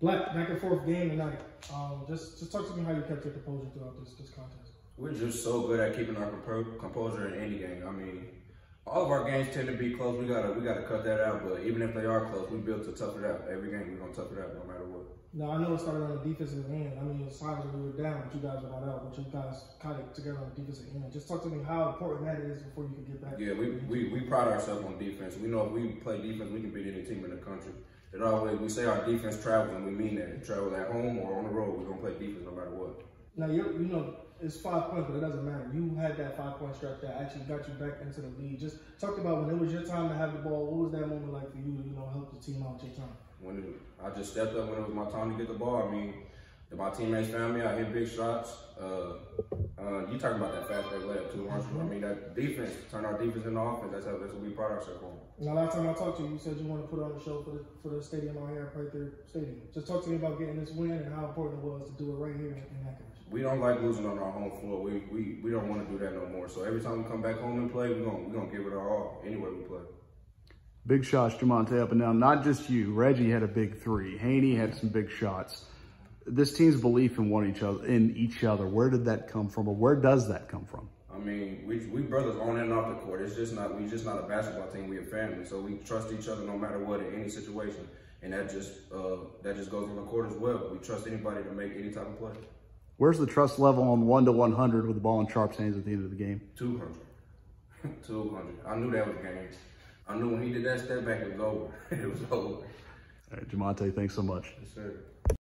Black, back and forth game tonight. Um, just just talk to me how you kept your composure throughout this this contest. We're just so good at keeping our composure in any game. I mean, all of our games tend to be close. We gotta we gotta cut that out. But even if they are close, we built to tough it out. Every game we're gonna tough it out no matter what. Now I know it started on the defensive end. I mean, it's times we were down, but you guys were not out. But you guys kind of together on the defensive end. Just talk to me how important that is before you can get back. Yeah, we, we, we pride ourselves on defense. We know if we play defense, we can beat any team in the country. It always we say our defense travels, and we mean that. It travels at home or on the road. We're gonna play defense no matter what. Now you you know it's five points, but it doesn't matter. You had that five point stretch that actually got you back into the lead. Just talk about when it was your time to have the ball. What was that moment like for you you know help the team out your time? When it, I just stepped up when it was my time to get the ball. I mean, my teammates found me, I hit big shots. Uh, you talking about that fast break layup too, aren't you? I mean, that defense, turn our defense into offense. That's how that's what we pride ourselves on. Now, last time I talked to you, you said you want to put on the show for the for the stadium out here, right there, stadium. Just talk to me about getting this win and how important it was to do it right here in, in Akron. We don't like losing on our home floor. We we, we don't want to do that no more. So every time we come back home and play, we're gonna we gonna give it our all anywhere we play. Big shots, Jamonte, up and down. Not just you. Reggie had a big three. Haney had some big shots. This team's belief in one each other, in each other. Where did that come from, or where does that come from? I mean, we we brothers on and off the court. It's just not we just not a basketball team. We a family, so we trust each other no matter what in any situation, and that just uh, that just goes on the court as well. We trust anybody to make any type of play. Where's the trust level on one to one hundred with the ball in Sharp's hands at the end of the game? Two hundred. Two hundred. I knew that was game. I knew when he did that step back, it was over. it was over. All right, Jamonte, thanks so much. Yes, sir.